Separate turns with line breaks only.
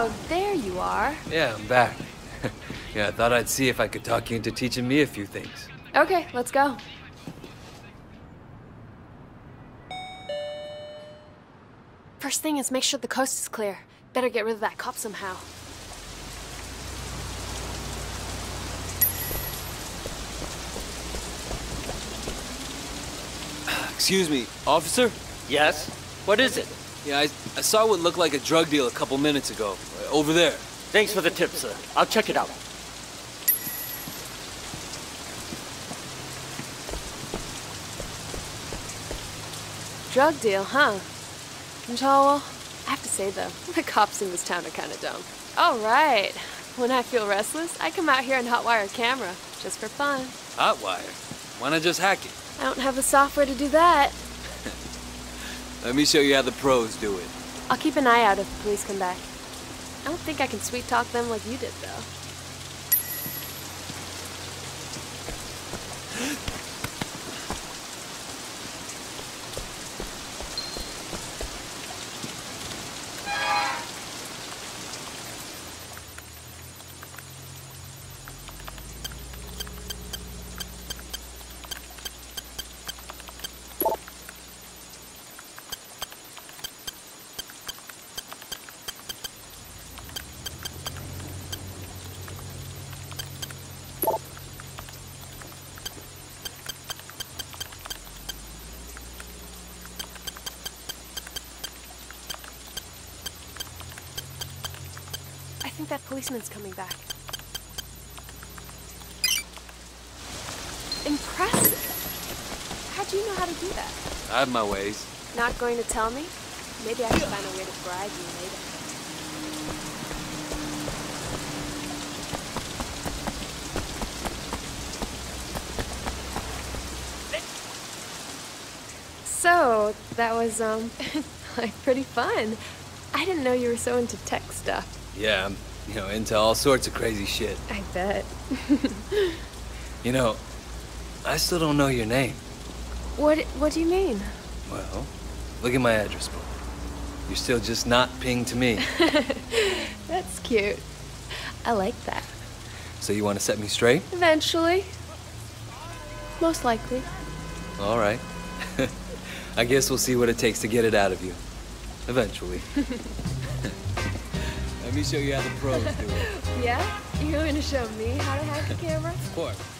Oh, there you are.
Yeah, I'm back. yeah, I thought I'd see if I could talk you into teaching me a few things.
Okay, let's go. First thing is make sure the coast is clear. Better get rid of that cop somehow.
Excuse me, officer?
Yes? What is it?
Yeah, I, I saw what looked like a drug deal a couple minutes ago. Over there.
Thanks for the tip, sir. I'll check it out.
Drug deal, huh? Joel, I have to say though, the cops in this town are kind of dumb. All right. When I feel restless, I come out here and hotwire a camera, just for fun.
Hotwire? Why not just hack it?
I don't have the software to do that.
Let me show you how the pros do it.
I'll keep an eye out if the police come back. I don't think I can sweet talk them like you did, though. think that policeman's coming back. Impressive. How'd you know how to do that?
I have my ways.
Not going to tell me? Maybe I can find a way to bribe you later. So, that was, um, like pretty fun. I didn't know you were so into tech stuff.
Yeah, I'm, you know, into all sorts of crazy shit.
I bet.
You know, I still don't know your name.
What, what do you mean?
Well, look at my address book. You're still just not pinged to me.
That's cute. I like that.
So you want to set me straight?
Eventually. Most likely.
All right. I guess we'll see what it takes to get it out of you. Eventually. Let me show you how the pros do it.
Yeah? You're going to show me how to hack a camera?
Of course.